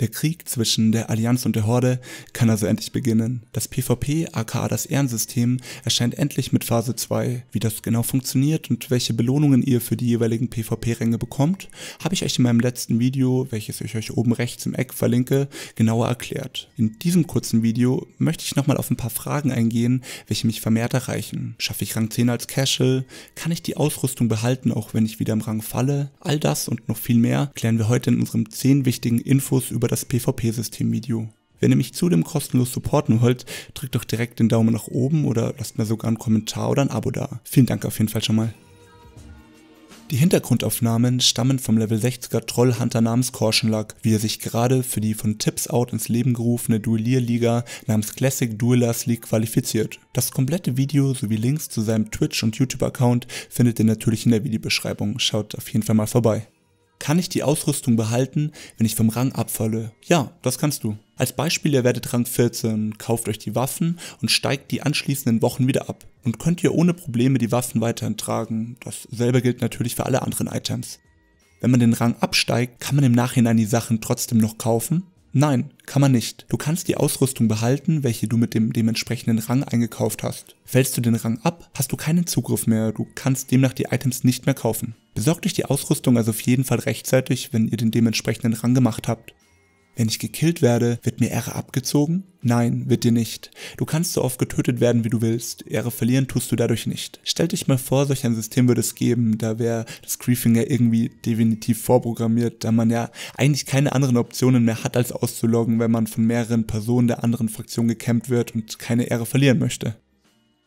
Der Krieg zwischen der Allianz und der Horde kann also endlich beginnen. Das PvP, aka das Ehrensystem, erscheint endlich mit Phase 2. Wie das genau funktioniert und welche Belohnungen ihr für die jeweiligen PvP-Ränge bekommt, habe ich euch in meinem letzten Video, welches ich euch oben rechts im Eck verlinke, genauer erklärt. In diesem kurzen Video möchte ich nochmal auf ein paar Fragen eingehen, welche mich vermehrt erreichen. Schaffe ich Rang 10 als Casual? Kann ich die Ausrüstung behalten, auch wenn ich wieder im Rang falle? All das und noch viel mehr klären wir heute in unserem 10 wichtigen Infos über über das PvP-System-Video. Wenn ihr mich zudem kostenlos supporten wollt, drückt doch direkt den Daumen nach oben oder lasst mir sogar einen Kommentar oder ein Abo da. Vielen Dank auf jeden Fall schon mal. Die Hintergrundaufnahmen stammen vom Level 60er Trollhunter namens Cautionluck, wie er sich gerade für die von Tips Out ins Leben gerufene Duellierliga namens Classic Duelers League qualifiziert. Das komplette Video sowie Links zu seinem Twitch- und YouTube-Account findet ihr natürlich in der Videobeschreibung. Schaut auf jeden Fall mal vorbei. Kann ich die Ausrüstung behalten, wenn ich vom Rang abfalle? Ja, das kannst du. Als Beispiel, ihr werdet Rang 14, kauft euch die Waffen und steigt die anschließenden Wochen wieder ab. Und könnt ihr ohne Probleme die Waffen weiterhin tragen. Dasselbe gilt natürlich für alle anderen Items. Wenn man den Rang absteigt, kann man im Nachhinein die Sachen trotzdem noch kaufen? Nein, kann man nicht. Du kannst die Ausrüstung behalten, welche du mit dem dementsprechenden Rang eingekauft hast. Fällst du den Rang ab, hast du keinen Zugriff mehr, du kannst demnach die Items nicht mehr kaufen. Besorgt euch die Ausrüstung also auf jeden Fall rechtzeitig, wenn ihr den dementsprechenden Rang gemacht habt. Wenn ich gekillt werde, wird mir Ehre abgezogen? Nein, wird dir nicht. Du kannst so oft getötet werden, wie du willst. Ehre verlieren tust du dadurch nicht. Stell dich mal vor, solch ein System würde es geben, da wäre das Griefing ja irgendwie definitiv vorprogrammiert, da man ja eigentlich keine anderen Optionen mehr hat, als auszuloggen, wenn man von mehreren Personen der anderen Fraktion gekämpft wird und keine Ehre verlieren möchte.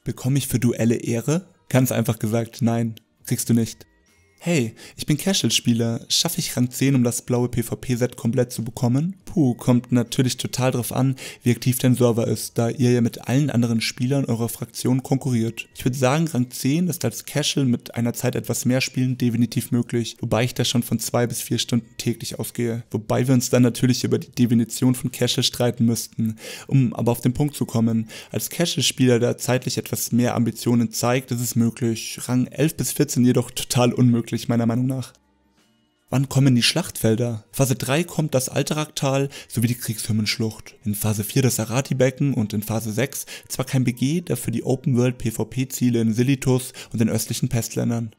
Bekomme ich für Duelle Ehre? Ganz einfach gesagt, nein, kriegst du nicht. Hey, ich bin Casual-Spieler. Schaffe ich Rang 10, um das blaue PvP-Set komplett zu bekommen? Puh, kommt natürlich total drauf an, wie aktiv dein Server ist, da ihr ja mit allen anderen Spielern eurer Fraktion konkurriert. Ich würde sagen, Rang 10 ist als Casual mit einer Zeit etwas mehr Spielen definitiv möglich, wobei ich da schon von zwei bis vier Stunden täglich ausgehe. Wobei wir uns dann natürlich über die Definition von Casual streiten müssten. Um aber auf den Punkt zu kommen, als Casual-Spieler, der zeitlich etwas mehr Ambitionen zeigt, ist es möglich. Rang 11 bis 14 jedoch total unmöglich möglich, meiner Meinung nach. Wann kommen die Schlachtfelder? Phase 3 kommt das Alteraktal sowie die Kriegshymmenschlucht. In Phase 4 das Arati-Becken und in Phase 6 zwar kein BG, dafür die Open-World-PvP-Ziele in Silitus und den östlichen Pestländern.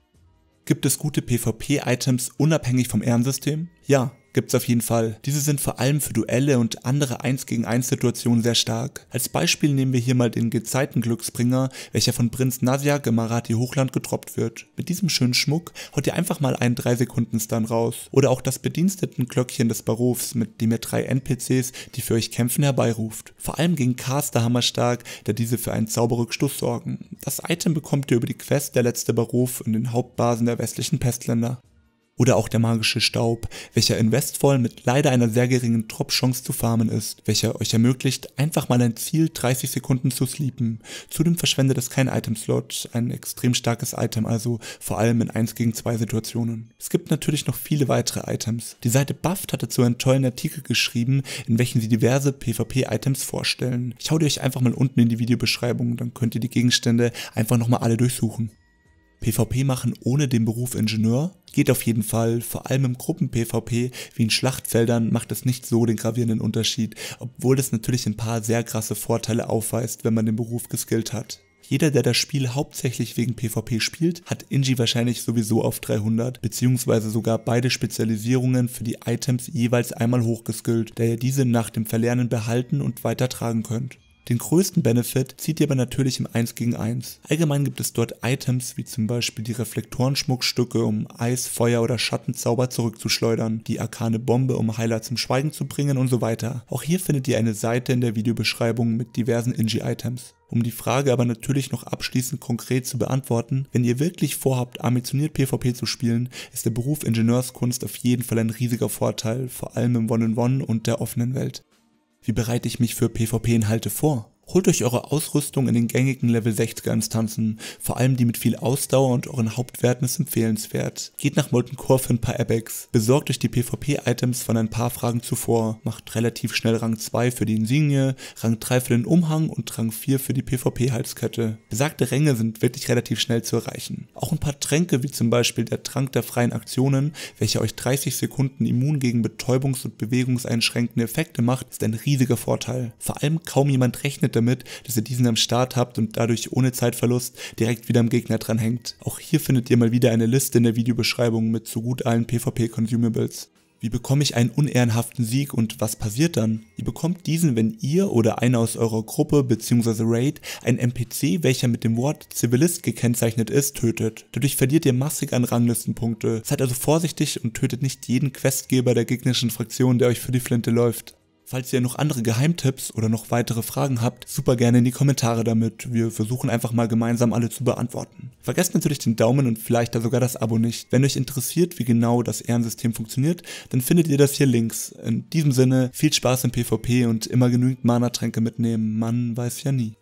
Gibt es gute PvP-Items unabhängig vom Ehrensystem? Ja, gibt's auf jeden Fall. Diese sind vor allem für Duelle und andere 1 gegen 1 Situationen sehr stark. Als Beispiel nehmen wir hier mal den Gezeitenglücksbringer, welcher von Prinz Nasyak im Marathi Hochland getroppt wird. Mit diesem schönen Schmuck haut ihr einfach mal einen 3 Sekunden Stun raus. Oder auch das Bedienstetenglöckchen des Barofs, mit dem ihr drei NPCs, die für euch kämpfen, herbeiruft. Vor allem gegen Caster hammerstark, da diese für einen Zauberrückstoß sorgen. Das Item bekommt ihr über die Quest Der letzte Barof in den Hauptbasen der westlichen Pestländer oder auch der magische Staub, welcher in Westfall mit leider einer sehr geringen Drop-Chance zu farmen ist, welcher euch ermöglicht, einfach mal ein Ziel 30 Sekunden zu sleepen. Zudem verschwendet es kein Item-Slot, ein extrem starkes Item, also vor allem in 1 gegen 2 Situationen. Es gibt natürlich noch viele weitere Items. Die Seite Buffed hatte zu einen tollen Artikel geschrieben, in welchen sie diverse PvP-Items vorstellen. Ich hau dir euch einfach mal unten in die Videobeschreibung, dann könnt ihr die Gegenstände einfach nochmal alle durchsuchen. PvP machen ohne den Beruf Ingenieur? Geht auf jeden Fall, vor allem im Gruppen-PvP wie in Schlachtfeldern macht es nicht so den gravierenden Unterschied, obwohl es natürlich ein paar sehr krasse Vorteile aufweist, wenn man den Beruf geskillt hat. Jeder, der das Spiel hauptsächlich wegen PvP spielt, hat Inji wahrscheinlich sowieso auf 300, beziehungsweise sogar beide Spezialisierungen für die Items jeweils einmal hochgeskillt, da ihr diese nach dem Verlernen behalten und weitertragen könnt. Den größten Benefit zieht ihr aber natürlich im 1 gegen 1. Allgemein gibt es dort Items wie zum Beispiel die Reflektorenschmuckstücke, um Eis, Feuer oder Schattenzauber zurückzuschleudern, die arkane Bombe, um Heiler zum Schweigen zu bringen und so weiter. Auch hier findet ihr eine Seite in der Videobeschreibung mit diversen Inji-Items. Um die Frage aber natürlich noch abschließend konkret zu beantworten, wenn ihr wirklich vorhabt, ambitioniert PvP zu spielen, ist der Beruf Ingenieurskunst auf jeden Fall ein riesiger Vorteil, vor allem im One-on-One -One und der offenen Welt. Wie bereite ich mich für PvP-Inhalte vor? Holt euch eure Ausrüstung in den gängigen Level 60er Instanzen, vor allem die mit viel Ausdauer und euren Hauptwerten ist empfehlenswert. Geht nach Molten Core für ein paar Epics, besorgt euch die PvP-Items von ein paar Fragen zuvor, macht relativ schnell Rang 2 für die Insignie, Rang 3 für den Umhang und Rang 4 für die PvP-Halskette. Besagte Ränge sind wirklich relativ schnell zu erreichen. Auch ein paar Tränke wie zum Beispiel der Trank der freien Aktionen, welcher euch 30 Sekunden immun gegen Betäubungs- und Bewegungseinschränkende Effekte macht, ist ein riesiger Vorteil. Vor allem kaum jemand rechnet damit, dass ihr diesen am Start habt und dadurch ohne Zeitverlust direkt wieder am Gegner dran hängt. Auch hier findet ihr mal wieder eine Liste in der Videobeschreibung mit so gut allen PvP-Consumables. Wie bekomme ich einen unehrenhaften Sieg und was passiert dann? Ihr bekommt diesen, wenn ihr oder einer aus eurer Gruppe bzw. Raid ein NPC, welcher mit dem Wort Zivilist gekennzeichnet ist, tötet. Dadurch verliert ihr massig an Ranglistenpunkte. Seid also vorsichtig und tötet nicht jeden Questgeber der gegnerischen Fraktion, der euch für die Flinte läuft. Falls ihr noch andere Geheimtipps oder noch weitere Fragen habt, super gerne in die Kommentare damit. Wir versuchen einfach mal gemeinsam alle zu beantworten. Vergesst natürlich den Daumen und vielleicht da sogar das Abo nicht. Wenn euch interessiert, wie genau das Ehrensystem funktioniert, dann findet ihr das hier links. In diesem Sinne, viel Spaß im PvP und immer genügend Mana-Tränke mitnehmen, man weiß ja nie.